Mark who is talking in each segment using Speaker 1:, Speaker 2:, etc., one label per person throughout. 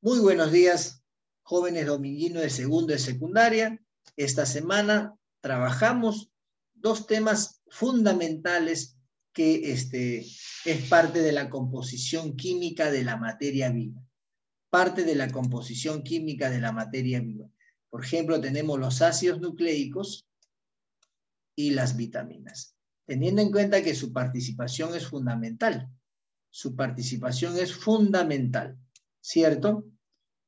Speaker 1: Muy buenos días, jóvenes dominguinos de segundo de secundaria. Esta semana trabajamos dos temas fundamentales que este, es parte de la composición química de la materia viva. Parte de la composición química de la materia viva. Por ejemplo, tenemos los ácidos nucleicos y las vitaminas, teniendo en cuenta que su participación es fundamental. Su participación es fundamental, ¿cierto?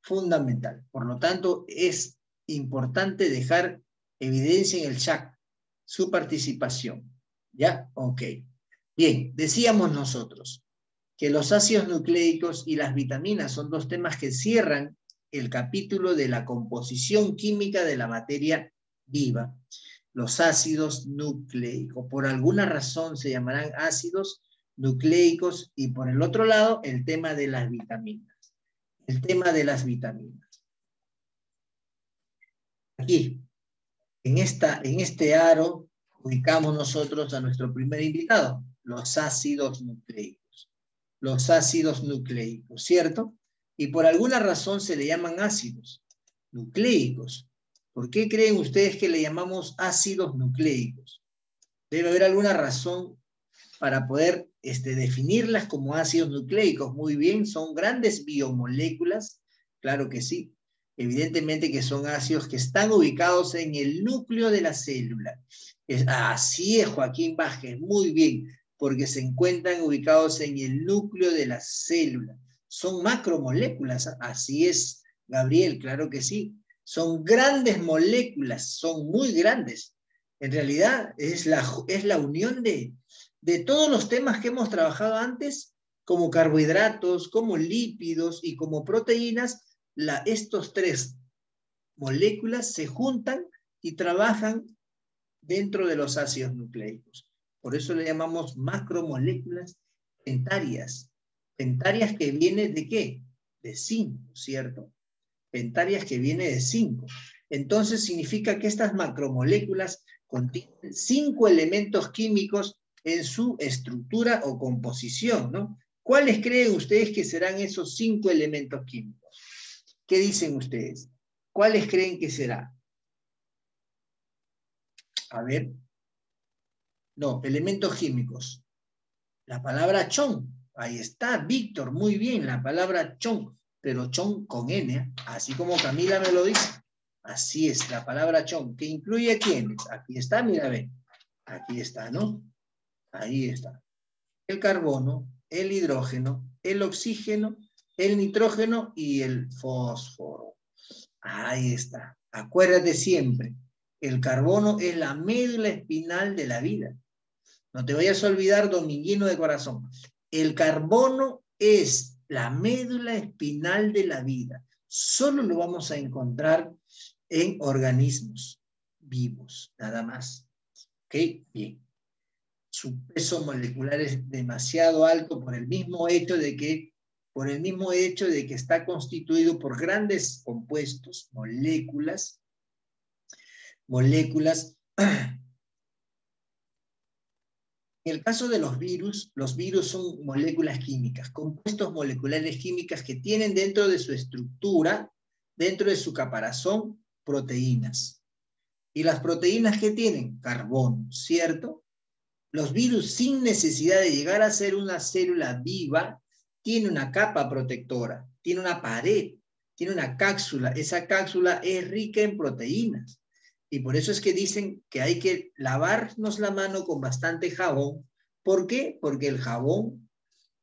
Speaker 1: Fundamental. Por lo tanto, es importante dejar evidencia en el chat su participación. ¿Ya? Ok. Bien, decíamos nosotros que los ácidos nucleicos y las vitaminas son dos temas que cierran el capítulo de la composición química de la materia viva. Los ácidos nucleicos, por alguna razón se llamarán ácidos nucleicos y por el otro lado el tema de las vitaminas. El tema de las vitaminas. Aquí, en, esta, en este aro, ubicamos nosotros a nuestro primer invitado, los ácidos nucleicos. Los ácidos nucleicos, ¿cierto? Y por alguna razón se le llaman ácidos nucleicos. ¿Por qué creen ustedes que le llamamos ácidos nucleicos? Debe haber alguna razón para poder este, definirlas como ácidos nucleicos. Muy bien, son grandes biomoléculas, claro que sí. Evidentemente que son ácidos que están ubicados en el núcleo de la célula. así es, Joaquín Vázquez, muy bien, porque se encuentran ubicados en el núcleo de la célula. Son macromoléculas, así es, Gabriel, claro que sí. Son grandes moléculas, son muy grandes. En realidad es la, es la unión de, de todos los temas que hemos trabajado antes, como carbohidratos, como lípidos y como proteínas, estos tres moléculas se juntan y trabajan dentro de los ácidos nucleicos. Por eso le llamamos macromoléculas pentarias. Pentarias que vienen de qué? De cinco, ¿cierto? Pentarias que vienen de cinco. Entonces significa que estas macromoléculas contienen cinco elementos químicos en su estructura o composición, ¿no? ¿Cuáles creen ustedes que serán esos cinco elementos químicos? ¿Qué dicen ustedes? ¿Cuáles creen que será? A ver. No, elementos químicos. La palabra chon. Ahí está, Víctor, muy bien, la palabra chon, pero chon con N, así como Camila me lo dice. Así es, la palabra chon, que incluye quiénes. Aquí está, mira, ven. Aquí está, ¿no? Ahí está. El carbono, el hidrógeno, el oxígeno, el nitrógeno y el fósforo. Ahí está. Acuérdate siempre, el carbono es la médula espinal de la vida. No te vayas a olvidar, dominguino de corazón. El carbono es la médula espinal de la vida. Solo lo vamos a encontrar en organismos vivos, nada más. ¿Ok? Bien su peso molecular es demasiado alto por el mismo hecho de que por el mismo hecho de que está constituido por grandes compuestos, moléculas, moléculas. En el caso de los virus, los virus son moléculas químicas, compuestos moleculares químicas que tienen dentro de su estructura, dentro de su caparazón, proteínas. ¿Y las proteínas que tienen? Carbono, ¿cierto? Los virus, sin necesidad de llegar a ser una célula viva, tiene una capa protectora, tiene una pared, tiene una cápsula. Esa cápsula es rica en proteínas. Y por eso es que dicen que hay que lavarnos la mano con bastante jabón. ¿Por qué? Porque el jabón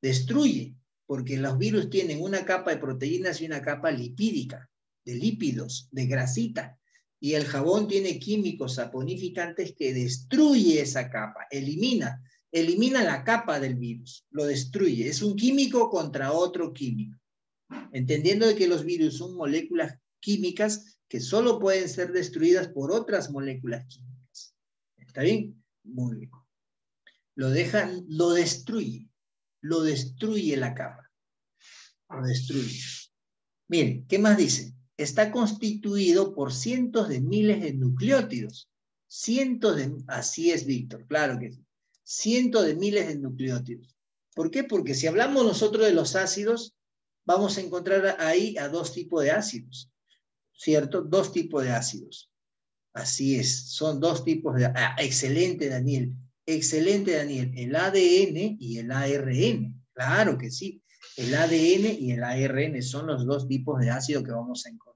Speaker 1: destruye, porque los virus tienen una capa de proteínas y una capa lipídica, de lípidos, de grasita y el jabón tiene químicos saponificantes que destruye esa capa, elimina, elimina la capa del virus, lo destruye. Es un químico contra otro químico. Entendiendo que los virus son moléculas químicas que solo pueden ser destruidas por otras moléculas químicas. ¿Está bien? Muy bien. Lo dejan, lo destruye, lo destruye la capa. Lo destruye. Miren, ¿qué más dice? Está constituido por cientos de miles de nucleótidos. Cientos de, así es, Víctor, claro que sí. Cientos de miles de nucleótidos. ¿Por qué? Porque si hablamos nosotros de los ácidos, vamos a encontrar ahí a dos tipos de ácidos, ¿cierto? Dos tipos de ácidos. Así es, son dos tipos de... Ah, excelente, Daniel. Excelente, Daniel. El ADN y el ARN. Claro que sí. El ADN y el ARN son los dos tipos de ácido que vamos a encontrar.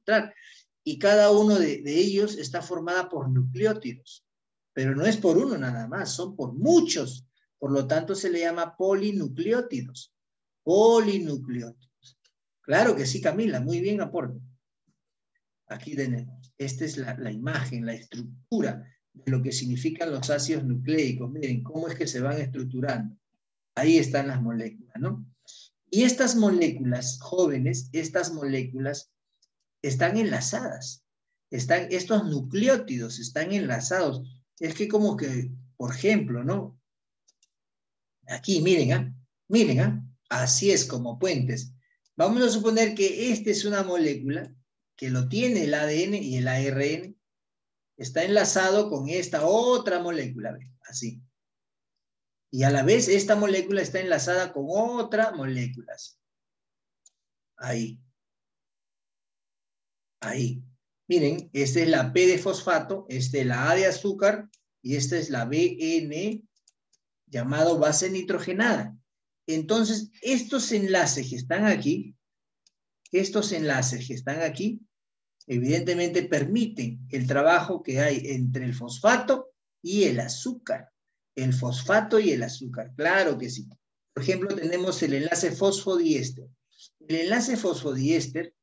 Speaker 1: Y cada uno de, ellos está formada por nucleótidos. Pero no es por uno nada más, son por muchos. Por lo tanto, se le llama polinucleótidos. Polinucleótidos. Claro que sí, Camila, muy bien aporte. Aquí tenemos, esta es la imagen, la estructura de lo que significan los ácidos nucleicos. Miren cómo es que se van estructurando. Ahí están las moléculas, ¿no? Y estas moléculas jóvenes, estas moléculas están enlazadas. Están, estos nucleótidos están enlazados. Es que como que, por ejemplo, ¿no? Aquí, miren, ¿ah? Miren, ¿ah? Así es como puentes. Vamos a suponer que esta es una molécula que lo tiene el ADN y el ARN. Está enlazado con esta otra molécula, así. Y a la vez esta molécula está enlazada con otra molécula. Ahí. Ahí. Miren, esta es la P de fosfato, esta es la A de azúcar y esta es la BN llamado base nitrogenada. Entonces, estos enlaces que están aquí, estos enlaces que están aquí, evidentemente permiten el trabajo que hay entre el fosfato y el azúcar. El fosfato y el azúcar, claro que sí. Por ejemplo, tenemos el enlace fosfodiéster. El enlace fosfodiéster,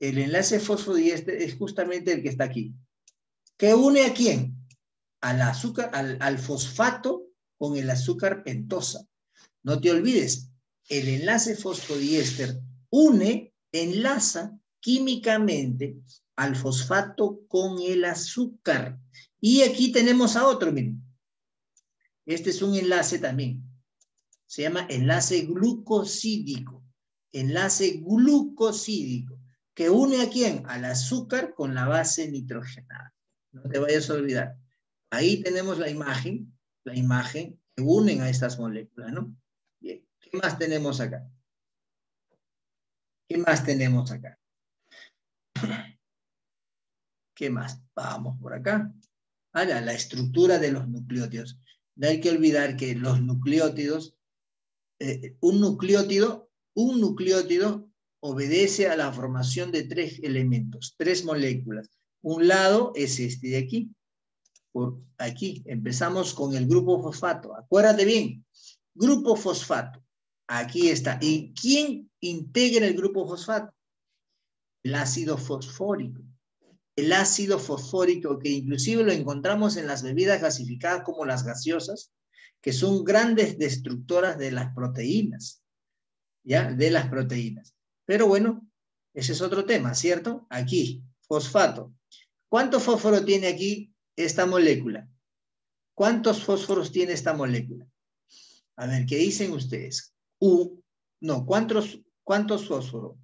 Speaker 1: el enlace fosfodiéster es justamente el que está aquí. ¿Que une a quién? Al azúcar, al, al fosfato con el azúcar pentosa. No te olvides, el enlace fosfodiéster une, enlaza químicamente al fosfato con el azúcar. Y aquí tenemos a otro, miren. Este es un enlace también. Se llama enlace glucosídico. Enlace glucosídico. Que une a quién? Al azúcar con la base nitrogenada. No te vayas a olvidar. Ahí tenemos la imagen, la imagen que unen a estas moléculas, ¿no? Bien. ¿Qué más tenemos acá? ¿Qué más tenemos acá? ¿Qué más? Vamos por acá. Ahora, la estructura de los nucleótidos. No hay que olvidar que los nucleótidos, eh, un nucleótido, un nucleótido obedece a la formación de tres elementos, tres moléculas. Un lado es este de aquí. Por aquí empezamos con el grupo fosfato. Acuérdate bien, grupo fosfato. Aquí está. ¿Y quién integra el grupo fosfato? El ácido fosfórico el ácido fosfórico, que inclusive lo encontramos en las bebidas gasificadas como las gaseosas, que son grandes destructoras de las proteínas, ¿ya? De las proteínas. Pero bueno, ese es otro tema, ¿cierto? Aquí, fosfato. ¿Cuánto fósforo tiene aquí esta molécula? ¿Cuántos fósforos tiene esta molécula? A ver, ¿qué dicen ustedes? U, no, ¿cuántos, cuántos fósforos?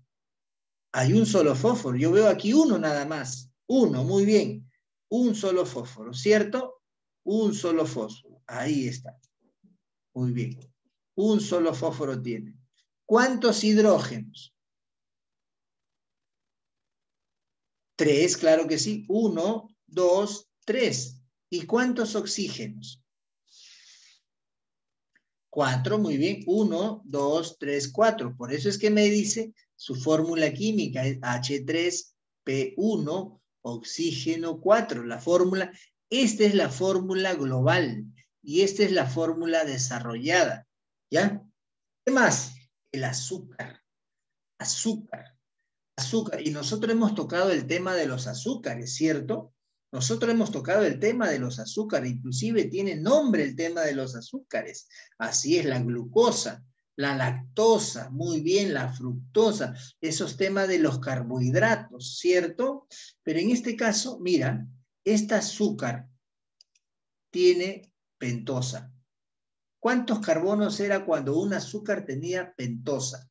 Speaker 1: Hay un solo fósforo, yo veo aquí uno nada más. Uno, muy bien. Un solo fósforo, ¿cierto? Un solo fósforo. Ahí está. Muy bien. Un solo fósforo tiene. ¿Cuántos hidrógenos? Tres, claro que sí. Uno, dos, tres. ¿Y cuántos oxígenos? Cuatro, muy bien. Uno, dos, tres, cuatro. Por eso es que me dice su fórmula química es H3P1 oxígeno 4. La fórmula, esta es la fórmula global y esta es la fórmula desarrollada. ¿Ya? ¿Qué más? El azúcar. Azúcar. Azúcar. Y nosotros hemos tocado el tema de los azúcares, ¿cierto? Nosotros hemos tocado el tema de los azúcares, inclusive tiene nombre el tema de los azúcares. Así es la glucosa, la lactosa, muy bien, la fructosa, esos temas de los carbohidratos, ¿cierto? Pero en este caso, mira, este azúcar tiene pentosa. ¿Cuántos carbonos era cuando un azúcar tenía pentosa?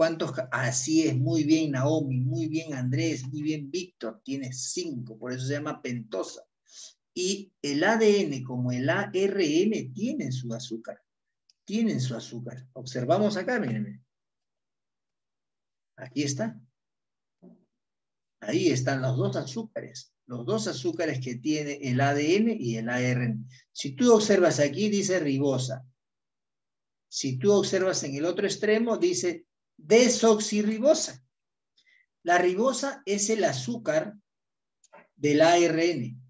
Speaker 1: ¿Cuántos? Así es, muy bien Naomi, muy bien Andrés, muy bien Víctor, tiene cinco, por eso se llama pentosa. Y el ADN como el ARN tienen su azúcar tienen su azúcar. Observamos acá, miren. Aquí está. Ahí están los dos azúcares, los dos azúcares que tiene el ADN y el ARN. Si tú observas aquí, dice ribosa. Si tú observas en el otro extremo, dice desoxirribosa. La ribosa es el azúcar del ARN,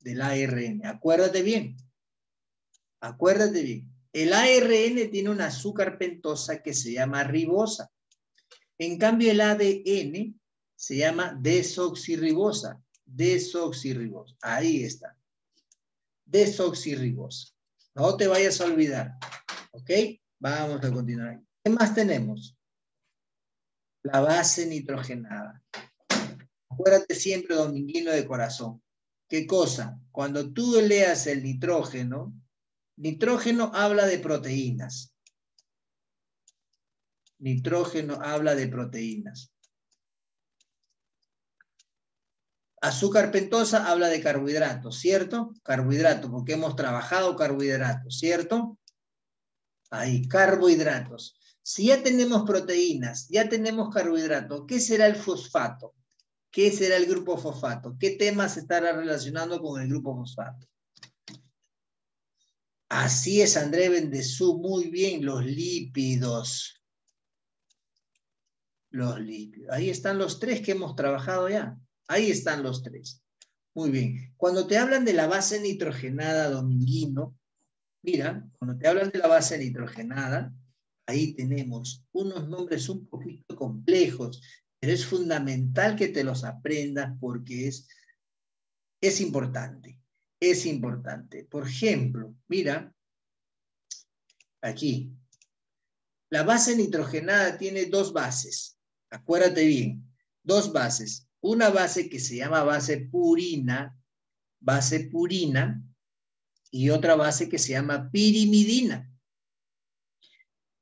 Speaker 1: del ARN. Acuérdate bien, acuérdate bien. El ARN tiene una azúcar pentosa que se llama ribosa. En cambio, el ADN se llama desoxirribosa. Desoxirribosa. Ahí está. Desoxirribosa. No te vayas a olvidar. ¿Ok? Vamos a continuar. ¿Qué más tenemos? La base nitrogenada. Acuérdate siempre, dominguino de corazón. ¿Qué cosa? Cuando tú leas el nitrógeno, nitrógeno habla de proteínas. Nitrógeno habla de proteínas. Azúcar pentosa habla de carbohidratos, ¿cierto? Carbohidratos, porque hemos trabajado carbohidratos, ¿cierto? Ahí, carbohidratos. Si ya tenemos proteínas, ya tenemos carbohidratos, ¿qué será el fosfato? ¿Qué será el grupo fosfato? ¿Qué temas estará relacionando con el grupo fosfato? Así es, André Bendezú, muy bien, los lípidos. Los lípidos. Ahí están los tres que hemos trabajado ya. Ahí están los tres. Muy bien. Cuando te hablan de la base nitrogenada, Dominguino, mira, cuando te hablan de la base nitrogenada, ahí tenemos unos nombres un poquito complejos, pero es fundamental que te los aprendas porque es, es importante. Es importante. Por ejemplo, mira, aquí, la base nitrogenada tiene dos bases. Acuérdate bien, dos bases una base que se llama base purina, base purina, y otra base que se llama pirimidina.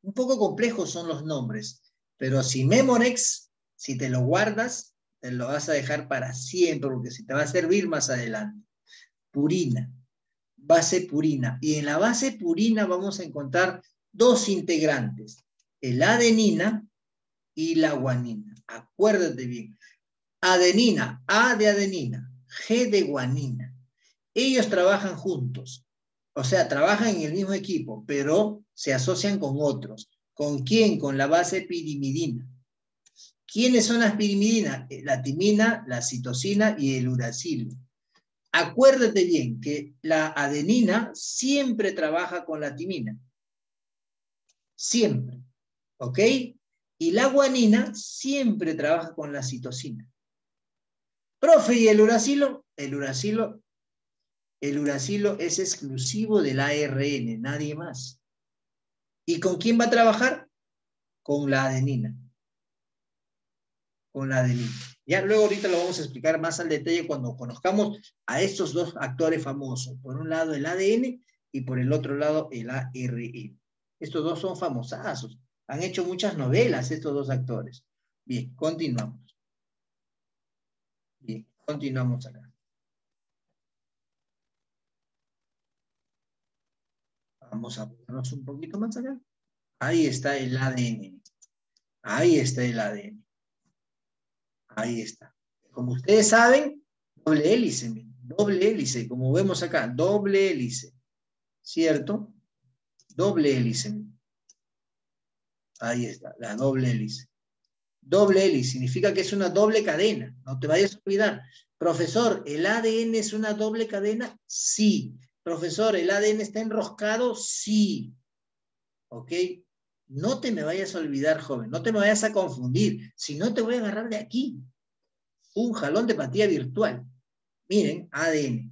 Speaker 1: Un poco complejos son los nombres, pero si Memorex, si te lo guardas, te lo vas a dejar para siempre, porque si te va a servir más adelante. Purina, base purina. Y en la base purina vamos a encontrar dos integrantes, el adenina y la guanina. Acuérdate bien, Adenina, A de adenina, G de guanina. Ellos trabajan juntos, o sea, trabajan en el mismo equipo, pero se asocian con otros. ¿Con quién? Con la base pirimidina. ¿Quiénes son las pirimidinas? Eh, la timina, la citosina y el uracilo. Acuérdate bien que la adenina siempre trabaja con la timina. Siempre. ¿Ok? Y la guanina siempre trabaja con la citosina. Profe, ¿y el uracilo? El uracilo, el uracilo es exclusivo del ARN, nadie más. ¿Y con quién va a trabajar? Con la adenina. Con la adenina. Ya luego ahorita lo vamos a explicar más al detalle cuando conozcamos a estos dos actores famosos. Por un lado el ADN y por el otro lado el ARN. Estos dos son famosazos. Han hecho muchas novelas estos dos actores. Bien, continuamos. Bien, continuamos acá. Vamos a ponernos un poquito más acá. Ahí está el ADN. Ahí está el ADN. Ahí está. Como ustedes saben, doble hélice, doble hélice, como vemos acá, doble hélice. ¿Cierto? Doble hélice. Ahí está, la doble hélice. Doble hélice significa que es una doble cadena. No te vayas a olvidar. Profesor, ¿el ADN es una doble cadena? Sí. Profesor, ¿el ADN está enroscado? Sí. ¿Ok? No te me vayas a olvidar, joven. No te me vayas a confundir. Si no, te voy a agarrar de aquí. Un jalón de patía virtual. Miren, ADN.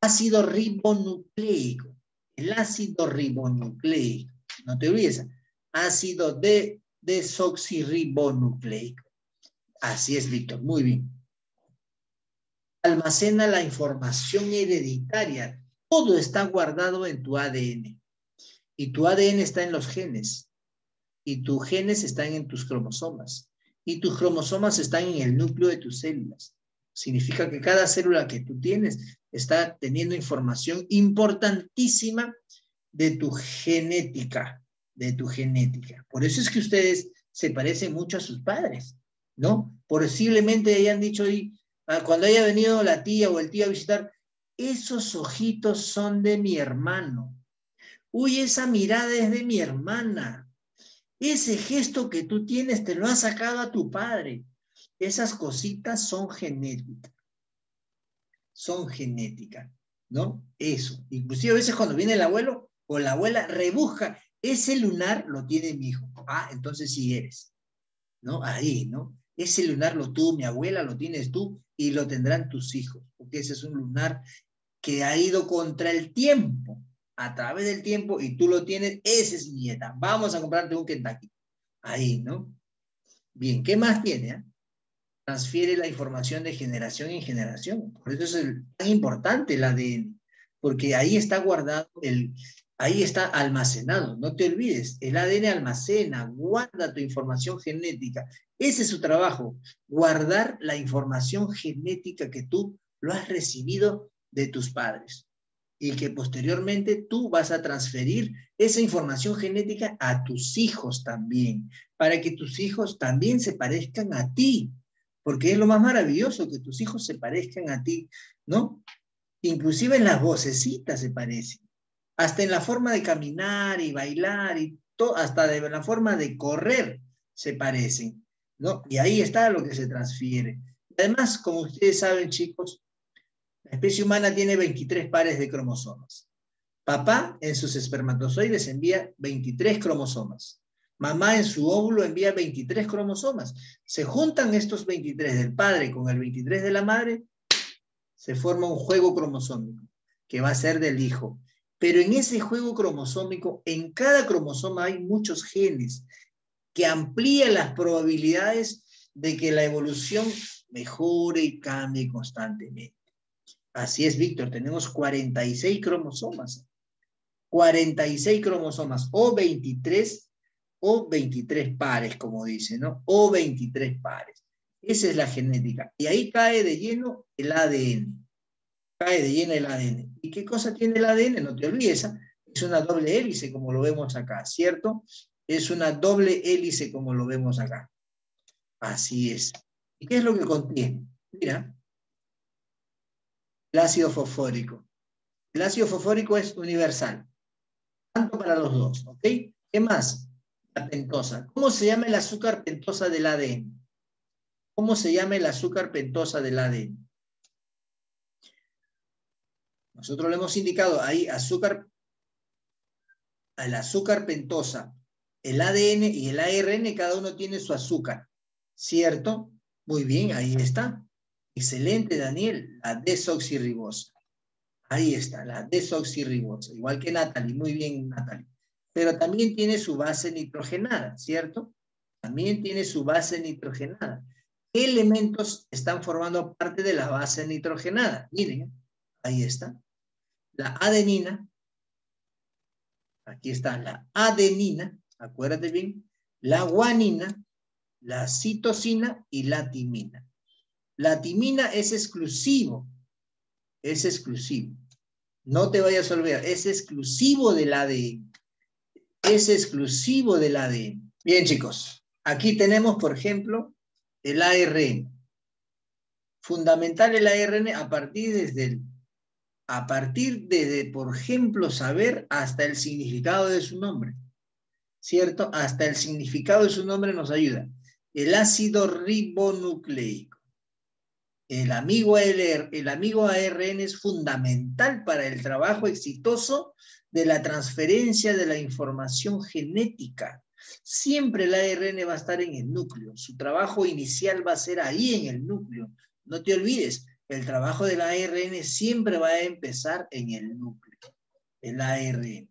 Speaker 1: Ácido ribonucleico. El ácido ribonucleico. No te olvides. Ácido de desoxirribonucleico. Así es, Víctor, muy bien. Almacena la información hereditaria. Todo está guardado en tu ADN. Y tu ADN está en los genes. Y tus genes están en tus cromosomas. Y tus cromosomas están en el núcleo de tus células. Significa que cada célula que tú tienes está teniendo información importantísima de tu genética de tu genética. Por eso es que ustedes se parecen mucho a sus padres, ¿no? Posiblemente hayan dicho, ah, cuando haya venido la tía o el tío a visitar, esos ojitos son de mi hermano. Uy, esa mirada es de mi hermana. Ese gesto que tú tienes te lo ha sacado a tu padre. Esas cositas son genéticas. Son genéticas, ¿no? Eso. Inclusive a veces cuando viene el abuelo o la abuela rebusca, ese lunar lo tiene mi hijo. Ah, entonces sí eres. ¿No? Ahí, ¿no? Ese lunar lo tuvo mi abuela, lo tienes tú y lo tendrán tus hijos, porque ese es un lunar que ha ido contra el tiempo a través del tiempo y tú lo tienes, ese es mi. Vamos a comprarte un Kentucky. Ahí, ¿no? Bien, ¿qué más tiene? Ah? Transfiere la información de generación en generación. Por eso es tan importante el ADN, porque ahí está guardado, el, ahí está almacenado. No te olvides, el ADN almacena, guarda tu información genética. Ese es su trabajo, guardar la información genética que tú lo has recibido de tus padres y que posteriormente tú vas a transferir esa información genética a tus hijos también, para que tus hijos también se parezcan a ti, porque es lo más maravilloso que tus hijos se parezcan a ti, ¿no? Inclusive en las vocecitas se parecen, hasta en la forma de caminar y bailar y todo, hasta de la forma de correr se parecen, ¿no? Y ahí está lo que se transfiere. Además, como ustedes saben, chicos, la especie humana tiene 23 pares de cromosomas. Papá en sus espermatozoides envía 23 cromosomas. Mamá en su óvulo envía 23 cromosomas. Se juntan estos 23 del padre con el 23 de la madre, se forma un juego cromosómico que va a ser del hijo. Pero en ese juego cromosómico, en cada cromosoma hay muchos genes que amplían las probabilidades de que la evolución mejore y cambie constantemente. Así es, Víctor, tenemos 46 cromosomas. 46 cromosomas, o 23, o 23 pares, como dice, ¿no? O 23 pares. Esa es la genética. Y ahí cae de lleno el ADN. Cae de lleno el ADN. ¿Y qué cosa tiene el ADN? No te olvides, ¿ah? es una doble hélice, como lo vemos acá, ¿cierto? Es una doble hélice, como lo vemos acá. Así es. ¿Y qué es lo que contiene? Mira, el ácido fosfórico. El ácido fosfórico es universal, tanto para los dos, ¿ok? ¿Qué más? La pentosa. ¿Cómo se llama el azúcar pentosa del ADN? ¿Cómo se llama el azúcar pentosa del ADN? Nosotros le hemos indicado ahí azúcar, el azúcar pentosa, el ADN y el ARN, cada uno tiene su azúcar, ¿cierto? Muy bien, ahí está. Excelente, Daniel, la desoxirribosa. Ahí está, la desoxirribosa, igual que Natalie, muy bien, Natalie. Pero también tiene su base nitrogenada, ¿cierto? También tiene su base nitrogenada. ¿Qué elementos están formando parte de la base nitrogenada? Miren, ahí está. La adenina, aquí está la adenina, acuérdate bien, la guanina, la citosina y la timina. La timina es exclusivo, es exclusivo. No te vayas a olvidar, es exclusivo del ADN. Es exclusivo del ADN. Bien, chicos, aquí tenemos, por ejemplo, el ARN. Fundamental el ARN a partir desde el, a partir de, por ejemplo, saber hasta el significado de su nombre. ¿Cierto? Hasta el significado de su nombre nos ayuda. El ácido ribonucleico. El amigo, el amigo ARN es fundamental para el trabajo exitoso de la transferencia de la información genética. Siempre el ARN va a estar en el núcleo. Su trabajo inicial va a ser ahí en el núcleo. No te olvides, el trabajo del ARN siempre va a empezar en el núcleo. El ARN.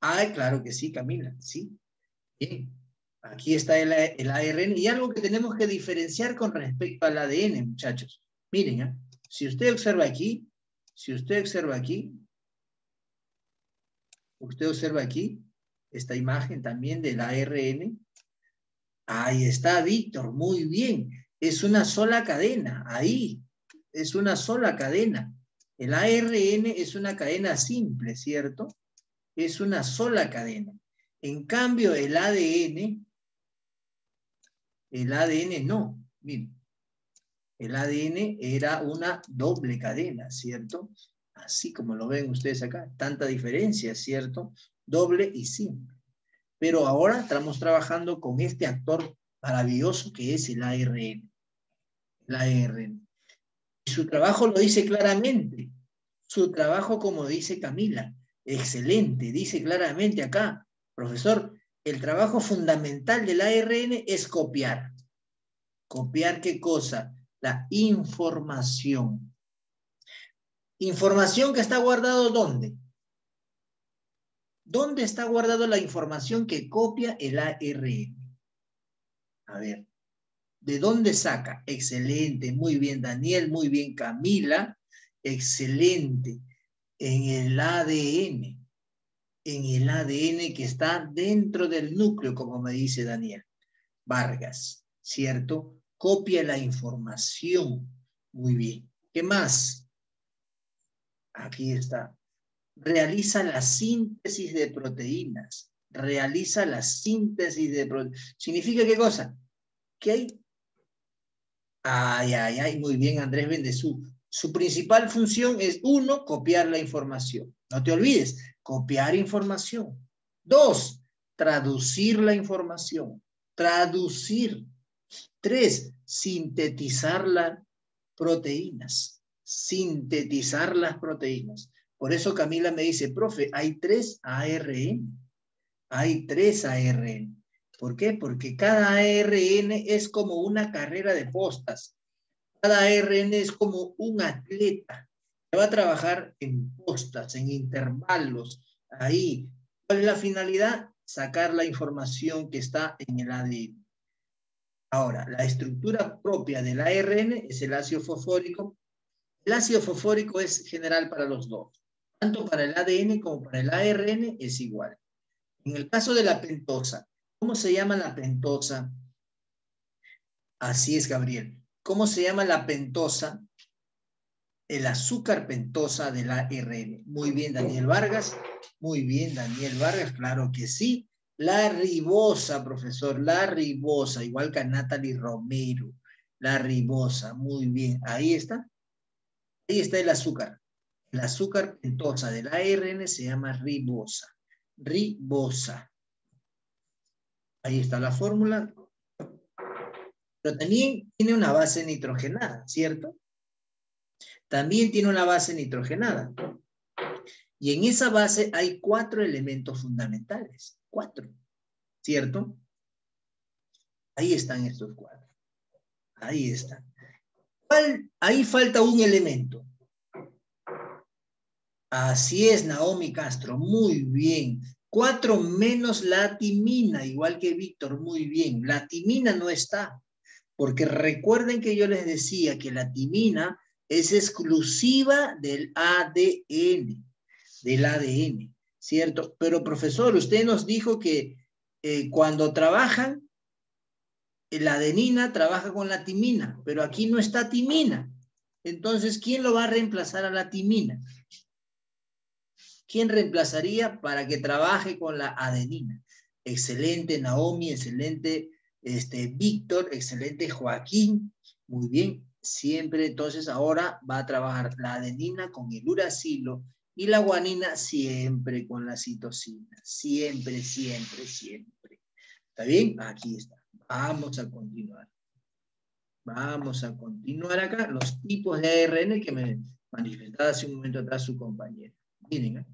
Speaker 1: Ah, claro que sí, Camila, sí. Bien. Aquí está el, el ARN y algo que tenemos que diferenciar con respecto al ADN, muchachos. Miren, ¿eh? si usted observa aquí, si usted observa aquí, usted observa aquí esta imagen también del ARN. Ahí está, Víctor, muy bien. Es una sola cadena, ahí, es una sola cadena. El ARN es una cadena simple, ¿cierto? Es una sola cadena. En cambio, el ADN El ADN no. Miren, el ADN era una doble cadena, ¿cierto? Así como lo ven ustedes acá, tanta diferencia, ¿cierto? Doble y simple. Pero ahora estamos trabajando con este actor maravilloso que es el ARN. El ARN. Su trabajo lo dice claramente. Su trabajo, como dice Camila, excelente, dice claramente acá, profesor, el trabajo fundamental del ARN es copiar. ¿Copiar qué cosa? La información. Información que está guardado ¿dónde? ¿Dónde está guardado la información que copia el ARN? A ver, ¿de dónde saca? Excelente, muy bien Daniel, muy bien Camila, excelente. En el ADN, en el ADN que está dentro del núcleo, como me dice Daniel. Vargas, ¿cierto? Copia la información. Muy bien. ¿Qué más? Aquí está. Realiza la síntesis de proteínas. Realiza la síntesis de proteínas. ¿Significa qué cosa? Que hay... Ay, ay, ay, muy bien, Andrés Bendezú. Su principal función es, uno, copiar la información. No te olvides, copiar información. Dos, traducir la información. Traducir. Tres, sintetizar las proteínas. Sintetizar las proteínas. Por eso Camila me dice, profe, hay tres ARN. Hay tres ARN. ¿Por qué? Porque cada ARN es como una carrera de postas. Cada ARN es como un atleta que va a trabajar en postas, en intervalos, ahí. ¿Cuál es la finalidad? Sacar la información que está en el ADN. Ahora, la estructura propia del ARN es el ácido fosfórico. El ácido fosfórico es general para los dos. Tanto para el ADN como para el ARN es igual. En el caso de la pentosa, ¿cómo se llama la pentosa? Así es, Gabriel. ¿Cómo se llama la pentosa? El azúcar pentosa de la ARN. Muy bien, Daniel Vargas. Muy bien, Daniel Vargas, claro que sí. La ribosa, profesor, la ribosa, igual que a Natalie Romero. La ribosa, muy bien. Ahí está. Ahí está el azúcar. El azúcar pentosa de la ARN se llama ribosa. Ribosa. Ahí está la fórmula pero también tiene una base nitrogenada, ¿cierto? También tiene una base nitrogenada. Y en esa base hay cuatro elementos fundamentales, cuatro, ¿cierto? Ahí están estos cuatro. Ahí están. Ahí falta un elemento. Así es, Naomi Castro, muy bien. Cuatro menos la timina, igual que Víctor, muy bien. La timina no está. Porque recuerden que yo les decía que la timina es exclusiva del ADN, del ADN, ¿cierto? Pero profesor, usted nos dijo que eh, cuando trabajan, la adenina trabaja con la timina, pero aquí no está timina. Entonces, ¿quién lo va a reemplazar a la timina? ¿Quién reemplazaría para que trabaje con la adenina? Excelente, Naomi, excelente este, Víctor, excelente, Joaquín, muy bien. Siempre entonces ahora va a trabajar la adenina con el uracilo y la guanina siempre con la citosina. Siempre, siempre, siempre. ¿Está bien? Aquí está. Vamos a continuar. Vamos a continuar acá los tipos de ARN que me manifestaba hace un momento atrás su compañera. Miren,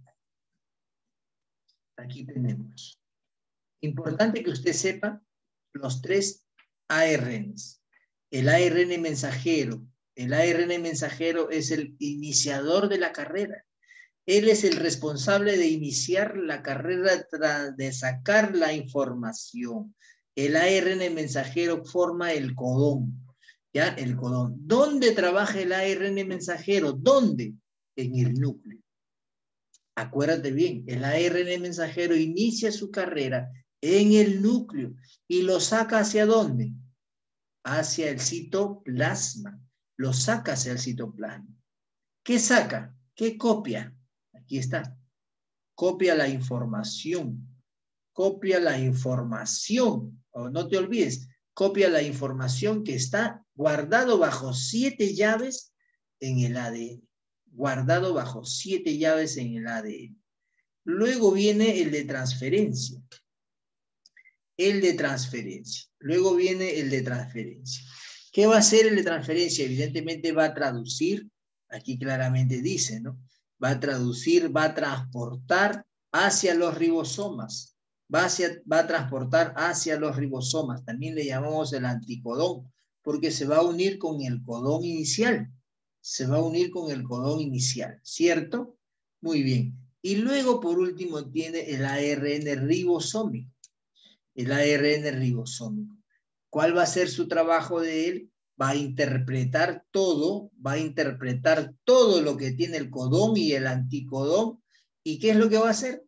Speaker 1: aquí tenemos. Importante que usted sepa los tres ARNs. El ARN mensajero. El ARN mensajero es el iniciador de la carrera. Él es el responsable de iniciar la carrera, de sacar la información. El ARN mensajero forma el codón. ¿Ya? El codón. ¿Dónde trabaja el ARN mensajero? ¿Dónde? En el núcleo. Acuérdate bien, el ARN mensajero inicia su carrera en el núcleo y lo saca hacia dónde? Hacia el citoplasma. Lo saca hacia el citoplasma. ¿Qué saca? ¿Qué copia? Aquí está. Copia la información. Copia la información. no te olvides, copia la información que está guardado bajo siete llaves en el ADN. Guardado bajo siete llaves en el ADN. Luego viene el de transferencia. El de transferencia. Luego viene el de transferencia. ¿Qué va a hacer el de transferencia? Evidentemente va a traducir, aquí claramente dice, ¿no? Va a traducir, va a transportar hacia los ribosomas. Va, va a transportar hacia los ribosomas. También le llamamos el anticodón, porque se va a unir con el codón inicial. Se va a unir con el codón inicial, ¿cierto? Muy bien. Y luego, por último, tiene el ARN ribosómico. El ARN ribosómico. ¿Cuál va a ser su trabajo de él? Va a interpretar todo, va a interpretar todo lo que tiene el codón y el anticodón. ¿Y qué es lo que va a hacer?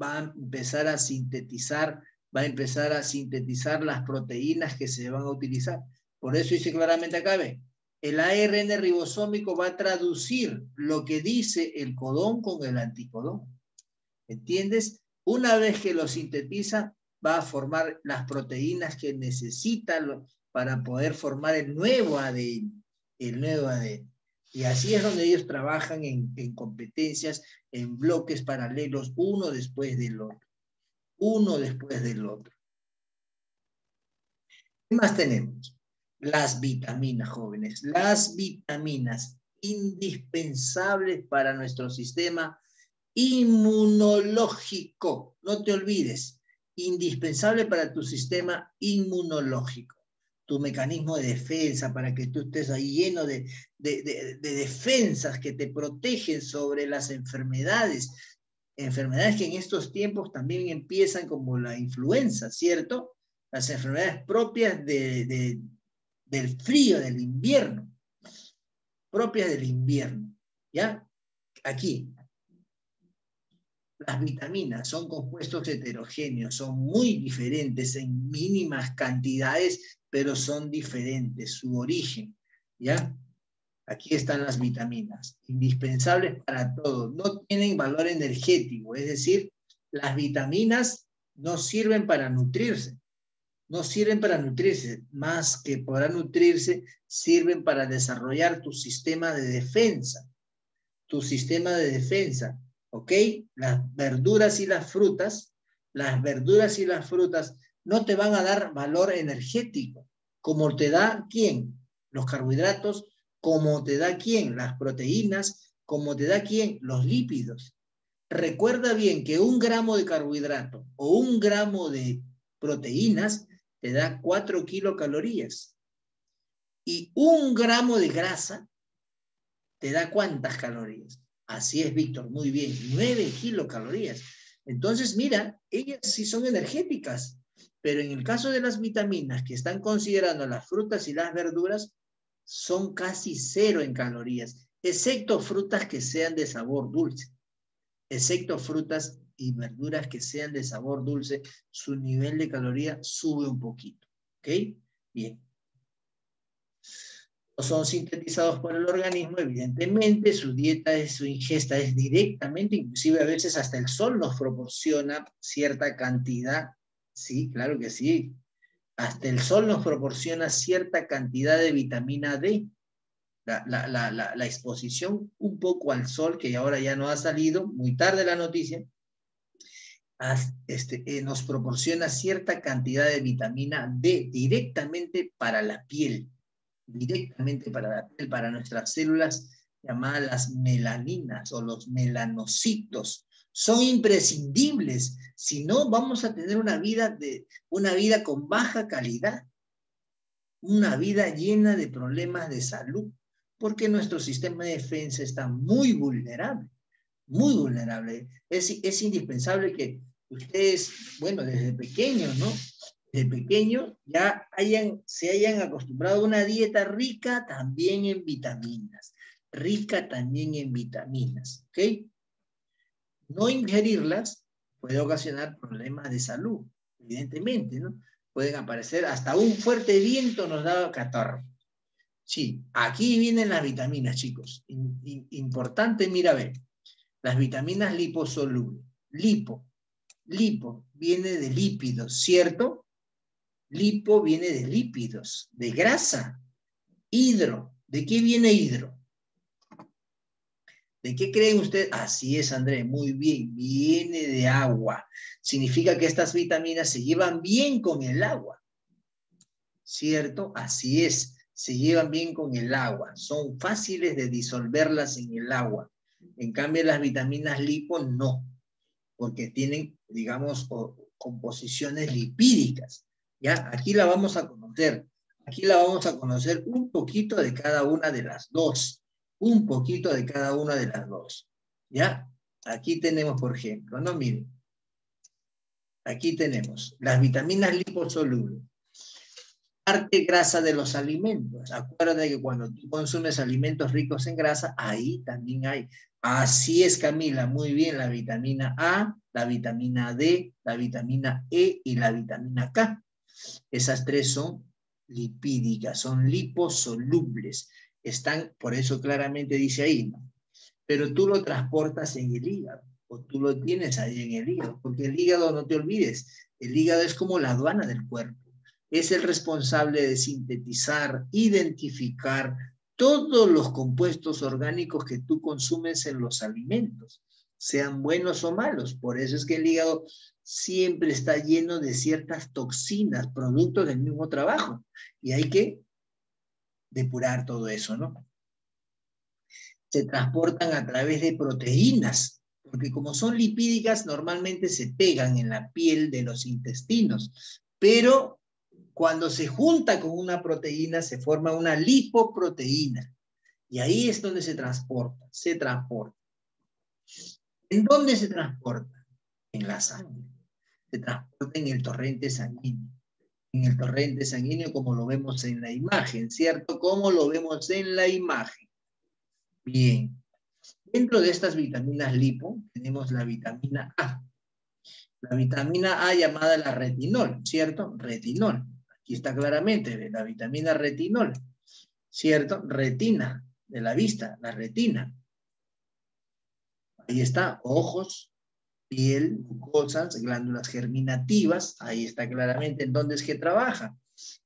Speaker 1: Va a empezar a sintetizar, va a empezar a sintetizar las proteínas que se van a utilizar. Por eso dice claramente acá, ve, el ARN ribosómico va a traducir lo que dice el codón con el anticodón. ¿Entiendes? Una vez que lo sintetiza, va a formar las proteínas que necesita para poder formar el nuevo ADN. El nuevo ADN. Y así es donde ellos trabajan en, en competencias, en bloques paralelos, uno después del otro. Uno después del otro. ¿Qué más tenemos? Las vitaminas, jóvenes, las vitaminas indispensables para nuestro sistema inmunológico. No te olvides, indispensable para tu sistema inmunológico, tu mecanismo de defensa, para que tú estés ahí lleno de, de, defensas que te protegen sobre las enfermedades. Enfermedades que en estos tiempos también empiezan como la influenza, ¿cierto? Las enfermedades propias de, del frío, del invierno, propias del invierno. ¿Ya? Aquí. Las vitaminas son compuestos heterogéneos, son muy diferentes en mínimas cantidades, pero son diferentes, su origen. ¿Ya? Aquí están las vitaminas, indispensables para todo. No tienen valor energético, es decir, las vitaminas no sirven para nutrirse, no sirven para nutrirse, más que para nutrirse, sirven para desarrollar tu sistema de defensa. Tu sistema de defensa, ¿ok? Las verduras y las frutas, las verduras y las frutas no te van a dar valor energético, como te da quién? Los carbohidratos, como te da quién? Las proteínas, como te da quién? Los lípidos. Recuerda bien que un gramo de carbohidrato o un gramo de proteínas te da 4 kilocalorías. Y un gramo de grasa te da cuántas calorías. Así es, Víctor, muy bien, 9 kilocalorías. Entonces, mira, ellas sí son energéticas, pero en el caso de las vitaminas que están considerando las frutas y las verduras, son casi cero en calorías, excepto frutas que sean de sabor dulce, excepto frutas y verduras que sean de sabor dulce, su nivel de caloría sube un poquito. ¿Ok? Bien. Son sintetizados por el organismo, evidentemente, su dieta, su ingesta es directamente, inclusive a veces hasta el sol nos proporciona cierta cantidad, sí, claro que sí, hasta el sol nos proporciona cierta cantidad de vitamina D, la, la, exposición un poco al sol, que ahora ya no ha salido, muy tarde la noticia, este, eh, nos proporciona cierta cantidad de vitamina D directamente para la piel, directamente para la piel, para nuestras células llamadas las melaninas o los melanocitos. Son imprescindibles, si no vamos a tener una vida, de, una vida con baja calidad, una vida llena de problemas de salud, porque nuestro sistema de defensa está muy vulnerable muy vulnerable. Es, es indispensable que ustedes, bueno, desde pequeños, ¿no? Desde pequeños ya hayan, se hayan acostumbrado a una dieta rica también en vitaminas, rica también en vitaminas, ¿ok? No ingerirlas puede ocasionar problemas de salud, evidentemente, ¿no? Pueden aparecer, hasta un fuerte viento nos da catarro. Sí, aquí vienen las vitaminas, chicos. importante, mira, a ver. Las vitaminas liposolubles. Lipo. Lipo viene de lípidos, ¿cierto? Lipo viene de lípidos, de grasa. Hidro, ¿de qué viene hidro? ¿De qué creen ustedes? Así es, André, muy bien, viene de agua. Significa que estas vitaminas se llevan bien con el agua. ¿Cierto? Así es, se llevan bien con el agua. Son fáciles de disolverlas en el agua. En cambio, las vitaminas lipo no, porque tienen, digamos, composiciones lipídicas. ¿Ya? Aquí la vamos a conocer. Aquí la vamos a conocer un poquito de cada una de las dos. Un poquito de cada una de las dos. ¿Ya? Aquí tenemos, por ejemplo, no miren. Aquí tenemos las vitaminas liposolubles. Parte grasa de los alimentos. Acuérdate que cuando tú consumes alimentos ricos en grasa, ahí también hay. Así es, Camila, muy bien, la vitamina A, la vitamina D, la vitamina E y la vitamina K. Esas tres son lipídicas, son liposolubles. Están, por eso claramente dice ahí. Pero tú lo transportas en el hígado, o tú lo tienes ahí en el hígado, porque el hígado, no te olvides, el hígado es como la aduana del cuerpo. Es el responsable de sintetizar, identificar todos los compuestos orgánicos que tú consumes en los alimentos, sean buenos o malos. Por eso es que el hígado siempre está lleno de ciertas toxinas, productos del mismo trabajo. Y hay que depurar todo eso, ¿no? Se transportan a través de proteínas, porque como son lipídicas, normalmente se pegan en la piel de los intestinos, pero cuando se junta con una proteína se forma una lipoproteína. Y ahí es donde se transporta, se transporta. ¿En dónde se transporta? En la sangre. Se transporta en el torrente sanguíneo. En el torrente sanguíneo como lo vemos en la imagen, ¿cierto? Como lo vemos en la imagen. Bien. Dentro de estas vitaminas lipo tenemos la vitamina A. La vitamina A llamada la retinol, ¿cierto? Retinol. Aquí está claramente la vitamina retinol, ¿cierto? Retina de la vista, la retina. Ahí está, ojos, piel, mucosas, glándulas germinativas. Ahí está claramente en dónde es que trabaja.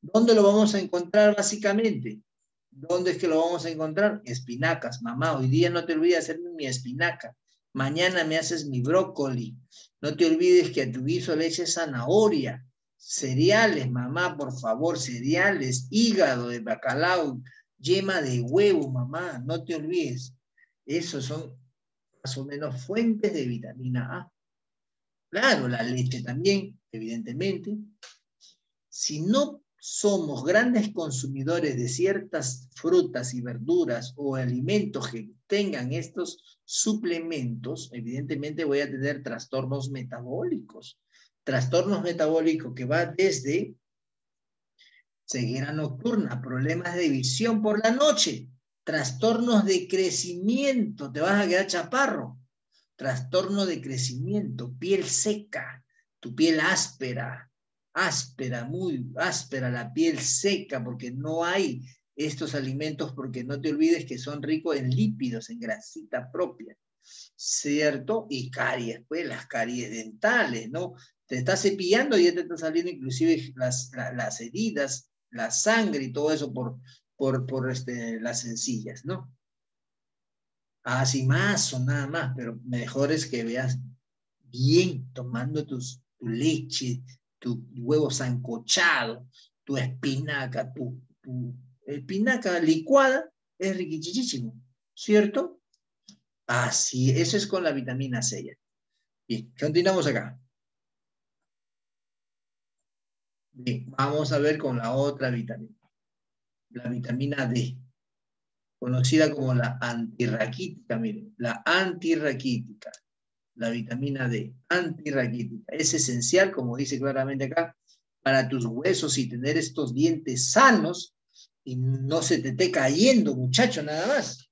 Speaker 1: ¿Dónde lo vamos a encontrar básicamente? ¿Dónde es que lo vamos a encontrar? Espinacas, mamá. Hoy día no te olvides hacerme mi espinaca. Mañana me haces mi brócoli. No te olvides que a tu guiso le eches zanahoria. Cereales, mamá, por favor, cereales, hígado de bacalao, yema de huevo, mamá, no te olvides. Esos son más o menos fuentes de vitamina A. Claro, la leche también, evidentemente. Si no somos grandes consumidores de ciertas frutas y verduras o alimentos que tengan estos suplementos, evidentemente voy a tener trastornos metabólicos trastornos metabólicos que va desde ceguera nocturna, problemas de visión por la noche, trastornos de crecimiento, te vas a quedar chaparro, trastorno de crecimiento, piel seca, tu piel áspera, áspera, muy áspera, la piel seca, porque no hay estos alimentos, porque no te olvides que son ricos en lípidos, en grasita propia, ¿cierto? Y caries, pues las caries dentales, ¿no? Te está cepillando y ya te está saliendo inclusive las, heridas, la sangre y todo eso por, por, por este, las sencillas, ¿no? Así más o nada más, pero mejor es que veas bien tomando tus, tu leche, tu huevo sancochado, tu espinaca, tu, tu espinaca licuada, es riquichichísimo, ¿cierto? Así, eso es con la vitamina C. Bien, continuamos acá. Bien, vamos a ver con la otra vitamina. La vitamina D, conocida como la antirraquítica, miren, la antirraquítica, la vitamina D, antirraquítica. Es esencial, como dice claramente acá, para tus huesos y tener estos dientes sanos y no se te esté cayendo, muchacho, nada más.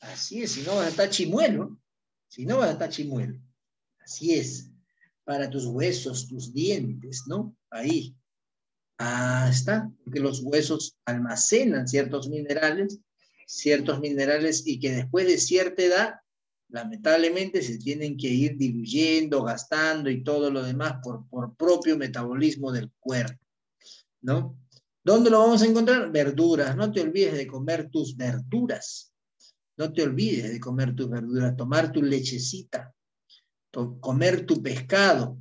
Speaker 1: Así es, si no vas a estar chimuelo, si no vas a estar chimuelo. Así es, para tus huesos, tus dientes, ¿no? Ahí, Ah, está, porque los huesos almacenan ciertos minerales, ciertos minerales y que después de cierta edad, lamentablemente se tienen que ir diluyendo, gastando y todo lo demás por, por propio metabolismo del cuerpo. ¿no? ¿Dónde lo vamos a encontrar? Verduras. No te olvides de comer tus verduras. No te olvides de comer tus verduras, tomar tu lechecita, comer tu pescado.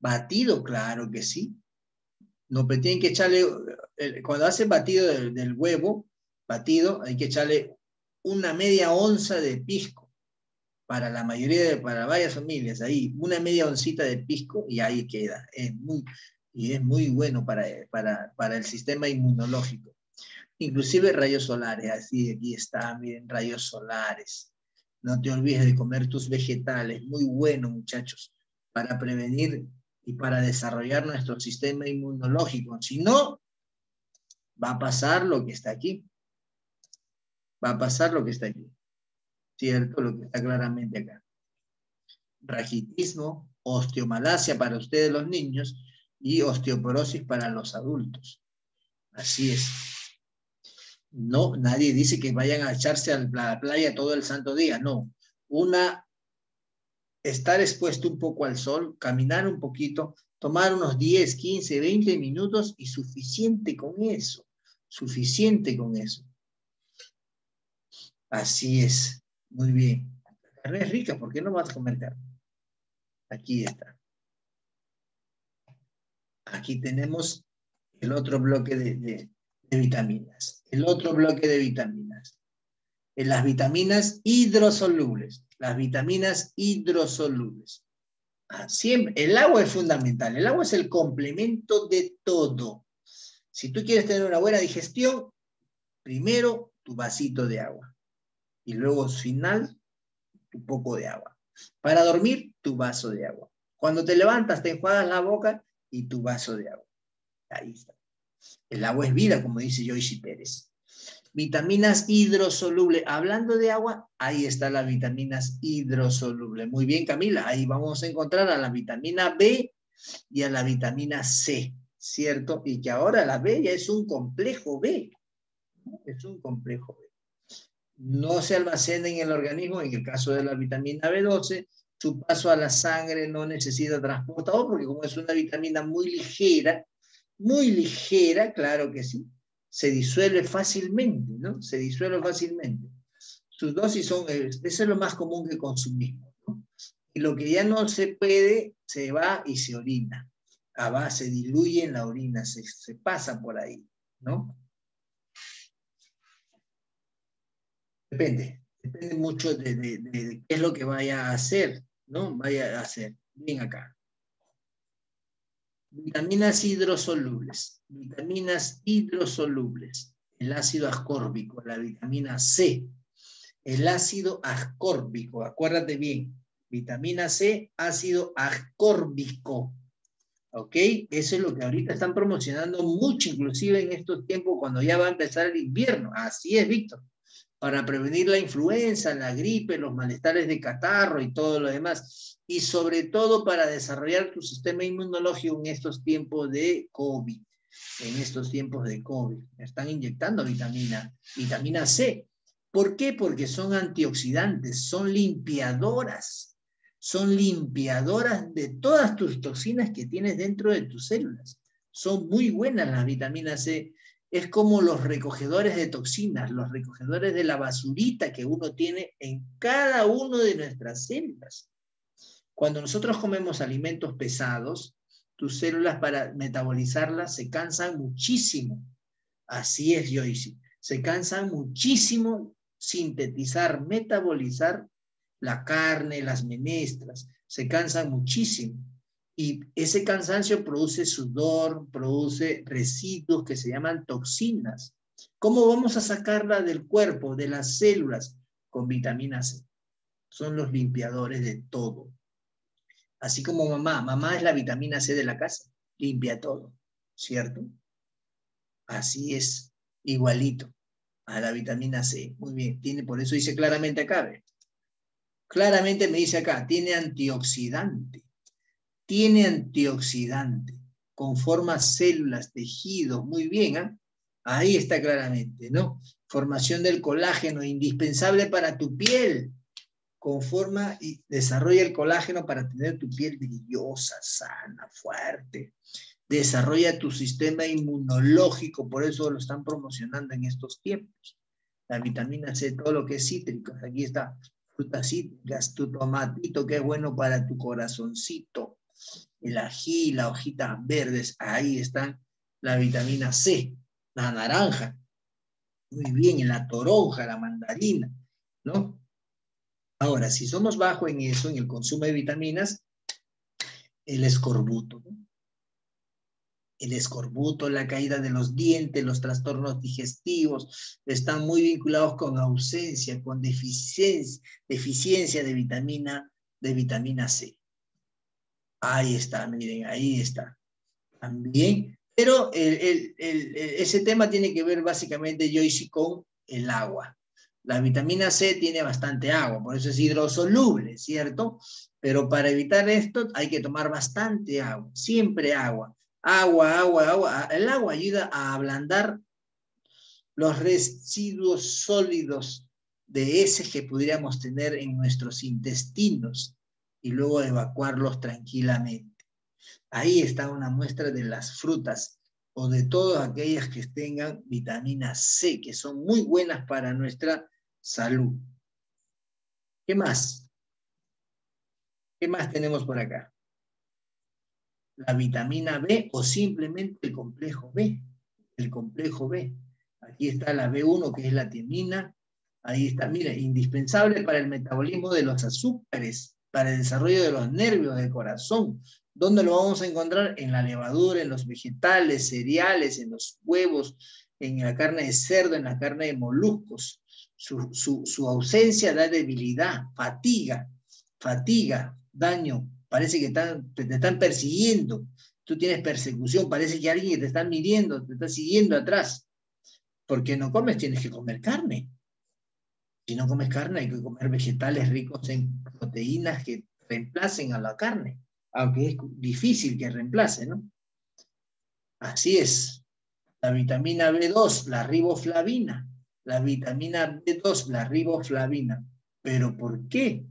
Speaker 1: Batido, claro que sí. No, pero tienen que echarle, cuando hacen batido del, huevo, batido, hay que echarle una media onza de pisco para la mayoría de, para varias familias, ahí, una media oncita de pisco y ahí queda. Es muy, y es muy bueno para, para, para el sistema inmunológico. Inclusive rayos solares, así aquí están, miren, rayos solares. No te olvides de comer tus vegetales, muy bueno muchachos, para prevenir y para desarrollar nuestro sistema inmunológico. Si no, va a pasar lo que está aquí. Va a pasar lo que está aquí. ¿Cierto? Lo que está claramente acá. Rajitismo, osteomalacia para ustedes los niños y osteoporosis para los adultos. Así es. No, nadie dice que vayan a echarse a la playa todo el santo día, no. Una, estar expuesto un poco al sol, caminar un poquito, tomar unos 10, 15, 20 minutos y suficiente con eso, suficiente con eso. Así es, muy bien. La carne es rica, ¿por qué no vas a comer carne? Aquí está. Aquí tenemos el otro bloque de, vitaminas. El otro bloque de vitaminas. En las vitaminas hidrosolubles. Las vitaminas hidrosolubles. Ah, siempre, el agua es fundamental. El agua es el complemento de todo. Si tú quieres tener una buena digestión, primero tu vasito de agua. Y luego, final, tu poco de agua. Para dormir, tu vaso de agua. Cuando te levantas, te enjuagas la boca y tu vaso de agua. Ahí está. El agua es vida, como dice Joyce Pérez. Vitaminas hidrosolubles. Hablando de agua, ahí está las vitaminas hidrosolubles. Muy bien, Camila. Ahí vamos a encontrar a la vitamina B y a la vitamina C, ¿cierto? Y que ahora la B ya es un complejo B. Es un complejo B. No se almacena en el organismo, en el caso de la vitamina B12, su paso a la sangre no necesita transportador, porque como es una vitamina muy ligera, muy ligera, claro que sí, se disuelve fácilmente, ¿no? Se disuelve fácilmente. Sus dosis son, eh, eso es lo más común que consumimos, ¿no? Y lo que ya no se puede, se va y se orina. Ah, va, se diluye en la orina, se, pasa por ahí, ¿no? Depende, depende mucho de, de, de, qué es lo que vaya a hacer. ¿no? Vaya a hacer. Bien acá. Vitaminas hidrosolubles. Vitaminas hidrosolubles. El ácido ascórbico, la vitamina C. El ácido ascórbico, acuérdate bien. Vitamina C, ácido ascórbico. ¿Ok? Eso es lo que ahorita están promocionando mucho, inclusive en estos tiempos cuando ya va a empezar el invierno. Así es, Víctor para prevenir la influenza, la gripe, los malestares de catarro y todo lo demás. Y sobre todo para desarrollar tu sistema inmunológico en estos tiempos de COVID. En estos tiempos de COVID. Están inyectando vitamina, vitamina C. ¿Por qué? Porque son antioxidantes, son limpiadoras. Son limpiadoras de todas tus toxinas que tienes dentro de tus células. Son muy buenas las vitaminas C es como los recogedores de toxinas, los recogedores de la basurita que uno tiene en cada uno de nuestras células. Cuando nosotros comemos alimentos pesados, tus células para metabolizarlas se cansan muchísimo. Así es, Joyce. Se cansan muchísimo sintetizar, metabolizar la carne, las menestras. Se cansan muchísimo. Y ese cansancio produce sudor, produce residuos que se llaman toxinas. ¿Cómo vamos a sacarla del cuerpo, de las células? Con vitamina C. Son los limpiadores de todo. Así como mamá, mamá es la vitamina C de la casa, limpia todo, ¿cierto? Así es, igualito a la vitamina C. Muy bien, tiene, por eso dice claramente acá. Claramente me dice acá, tiene antioxidante tiene antioxidante, conforma células, tejidos, muy bien, ¿ah? ahí está claramente, ¿no? Formación del colágeno, indispensable para tu piel, conforma y desarrolla el colágeno para tener tu piel brillosa, sana, fuerte. desarrolla tu sistema inmunológico, por eso lo están promocionando en estos tiempos. La vitamina C, todo lo que es cítrico, aquí está, frutas cítricas, tu tomatito que es bueno para tu corazoncito, el ají, las hojitas verdes, ahí están la vitamina C, la naranja, muy bien, en la toronja, la mandarina, ¿no? Ahora, si somos bajos en eso, en el consumo de vitaminas, el escorbuto. El escorbuto, la caída de los dientes, los trastornos digestivos, están muy vinculados con ausencia, con deficiencia, deficiencia de vitamina, de vitamina C. Ahí está, miren, ahí está. También, pero ese tema tiene que ver básicamente, Joyce, con el agua. La vitamina C tiene bastante agua, por eso es hidrosoluble, ¿cierto? Pero para evitar esto hay que tomar bastante agua, siempre agua. Agua, agua, agua. El agua ayuda a ablandar los residuos sólidos de ese que pudiéramos tener en nuestros intestinos y luego evacuarlos tranquilamente. Ahí está una muestra de las frutas o de todas aquellas que tengan vitamina C, que son muy buenas para nuestra salud. ¿Qué más? ¿Qué más tenemos por acá? La vitamina B o simplemente el complejo B. El complejo B. Aquí está la B1 que es la tiamina. Ahí está, mira, indispensable para el metabolismo de los azúcares, para el desarrollo de los nervios del corazón. ¿Dónde lo vamos a encontrar? En la levadura, en los vegetales, cereales, en los huevos, en la carne de cerdo, en la carne de moluscos. Su, ausencia da debilidad, fatiga, fatiga, daño. Parece que te, te están persiguiendo. Tú tienes persecución, parece que alguien te está midiendo, te está siguiendo atrás. Porque no comes, tienes que comer carne. Si no comes carne, hay que comer vegetales ricos en proteínas que reemplacen a la carne, aunque es difícil que reemplace, ¿no? Así es. La vitamina B2, la riboflavina, la vitamina B2, la riboflavina. ¿Pero por qué?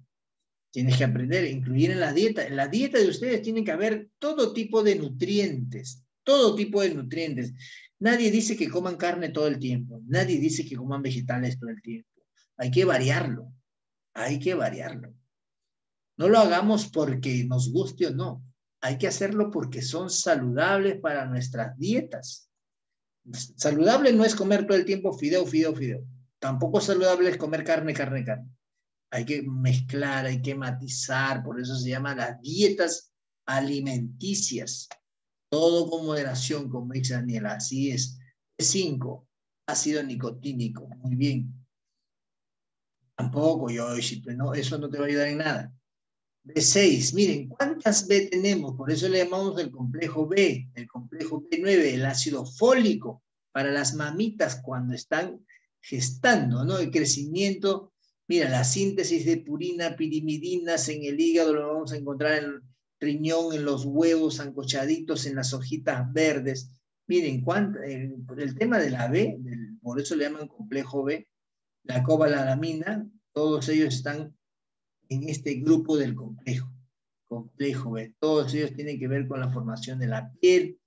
Speaker 1: Tienes que aprender a incluir en la dieta. En la dieta de ustedes tiene que haber todo tipo de nutrientes, todo tipo de nutrientes. Nadie dice que coman carne todo el tiempo, nadie dice que coman vegetales todo el tiempo. Hay que variarlo, hay que variarlo. No lo hagamos porque nos guste o no, hay que hacerlo porque son saludables para nuestras dietas. Saludable no es comer todo el tiempo fideo, fideo, fideo. Tampoco saludable es comer carne, carne, carne. Hay que mezclar, hay que matizar, por eso se llaman las dietas alimenticias. Todo con moderación, como dice Daniela, así es. cinco, ácido nicotínico, muy bien. Tampoco, yo, no, eso no te va a ayudar en nada. B6, miren, ¿cuántas B tenemos? Por eso le llamamos el complejo B, el complejo B9, el ácido fólico, para las mamitas cuando están gestando, ¿no? El crecimiento, mira, la síntesis de purina, pirimidinas en el hígado lo vamos a encontrar en el riñón, en los huevos ancochaditos, en las hojitas verdes. Miren, el, el tema de la B, por eso le llaman complejo B, la cobalalamina, todos ellos están en este grupo del complejo. Complejo, todos ellos tienen que ver con la formación de la piel,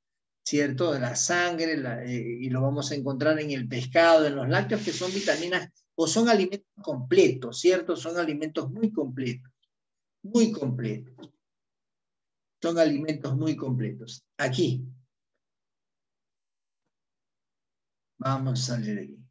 Speaker 1: ¿cierto? De la sangre, eh, y lo vamos a encontrar en el pescado, en los lácteos, que son vitaminas o son alimentos completos, ¿cierto? Son alimentos muy completos, muy completos. Son alimentos muy completos. Aquí. Vamos a salir aquí.